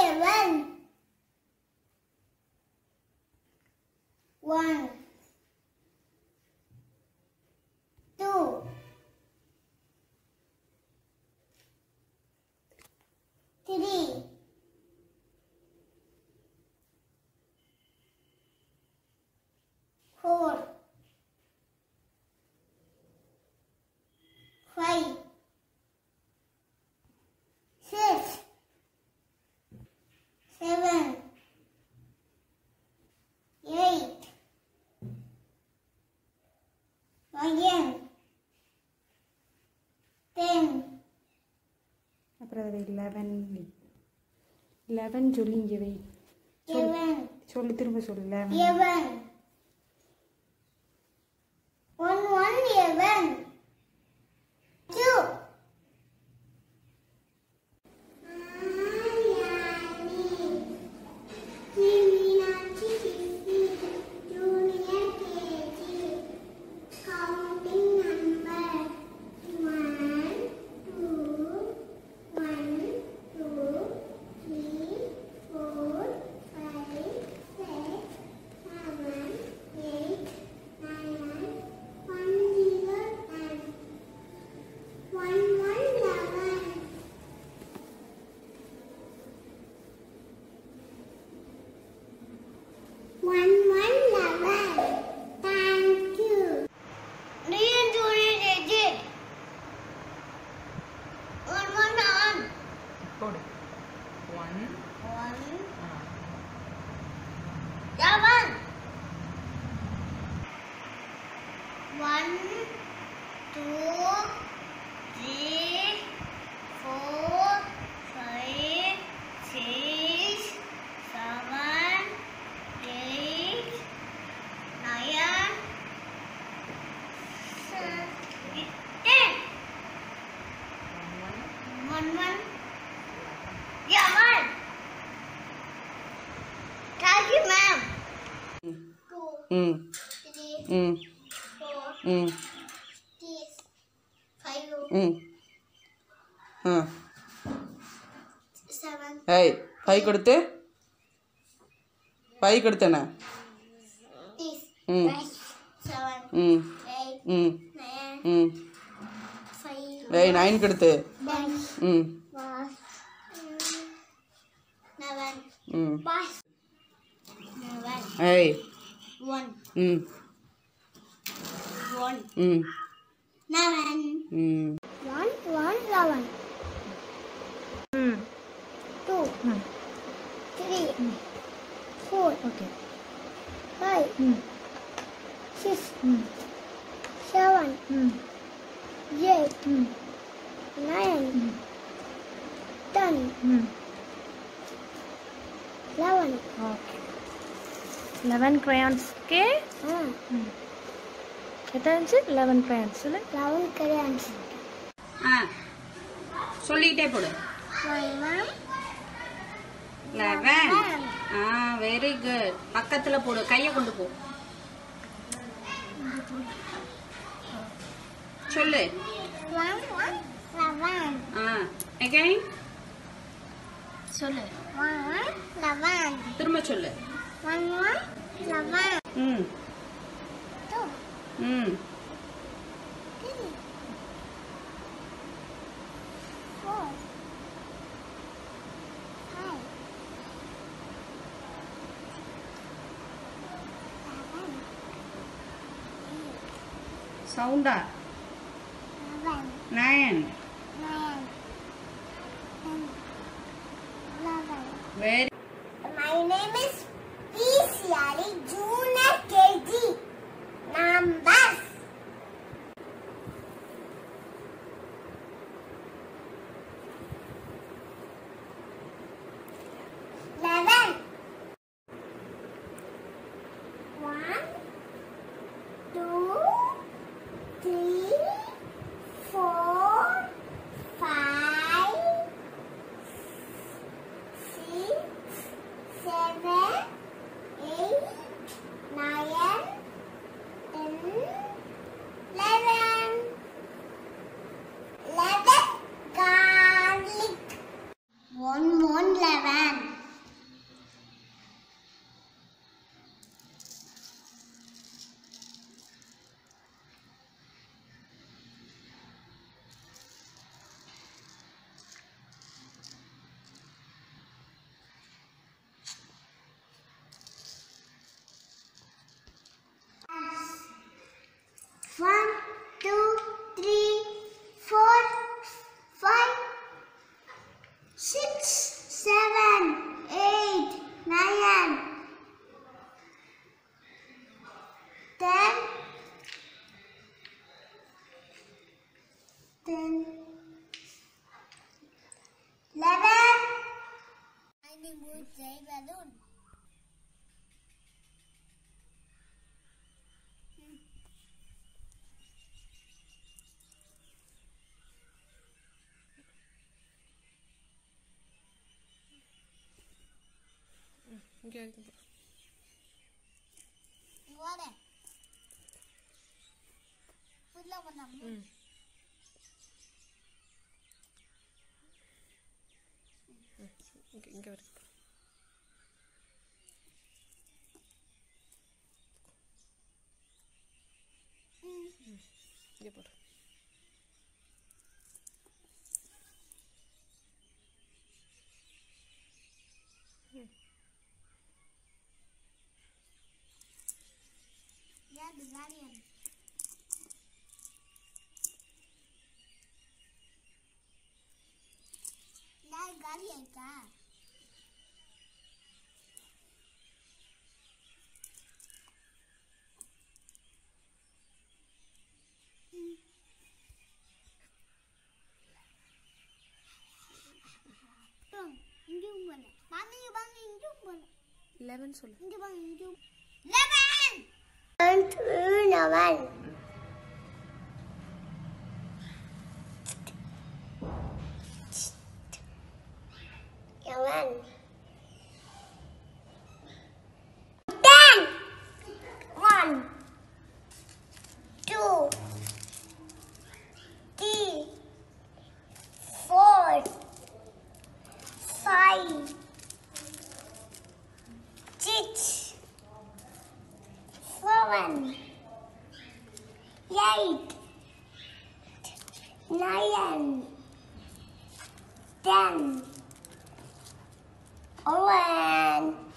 eleven. One. Two. Three. அதை eleven eleven சொல்லி இங்கே வை சொல்லு திரும்ப சொல்லு லெவன் Eleven. One one ம் ம் ம் ம் ஆ ஏய் பை கொடுத்து பை கொடுத்தேண்ணே ம் ம் ம் ம் ஏய் நைன் கொடுத்து ம் ம் ஏய் One. Mm. One. Mm. Eleven. Mm. One, one, eleven. Mm. Two. Mm. Three. Mm. Four. Okay. Five. Mm. Six. Mm. Seven. Mm. Eight. Mm. Nine. Mm. Ten. Mm. Eleven. Okay. Eleven க்ரையான்ஸ்க்கே எத்தனை இருந்துச்சு eleven crayons சொல்லு. Eleven crayons. ஆ. சொல்லிக்கிட்டே போடு. One, eleven ஆ very good பக்கத்தில் போடு. கையை கொண்டு போ. சொல்லு. One, one, eleven. ஆ. அகைன் சொல்லு. One, one, Là ngoá, là vàng. Ừ. Tô. Ừ. Cái gì? Four. Five. Seven. Eight. Seven. Nine. Nine. Ten. Eleven. Very. My name is six, seven, eight, nine, ten, ten, eleven. I need to say balloon. இங்கே வரைக்கும் போடு. இங்க வாடே உள்ள பண்ணாம ம் ம், இங்கே இங்கே வரைக்கும் போடு. ம். இங்கே போடு Guardian. நான் காலி ஆயிட்டா இங்கும் போல மாமி இங்க பாங்க இங்கும் போல 11 சொல்லு இங்க பாங்க இங்கும் 11那晚。Nine. Ten. Eleven.